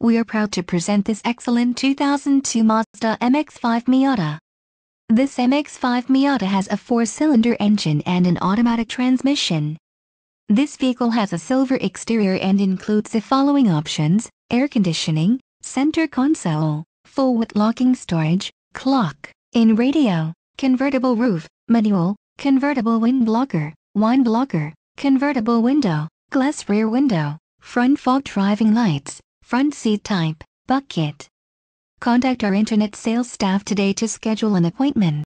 we are proud to present this excellent 2002 Mazda MX-5 Miata. This MX-5 Miata has a four-cylinder engine and an automatic transmission. This vehicle has a silver exterior and includes the following options, air conditioning, center console, width locking storage, clock, in radio, convertible roof, manual, convertible wind blocker, wine blocker, convertible window, glass rear window, front fog driving lights, front seat type, bucket. Contact our internet sales staff today to schedule an appointment.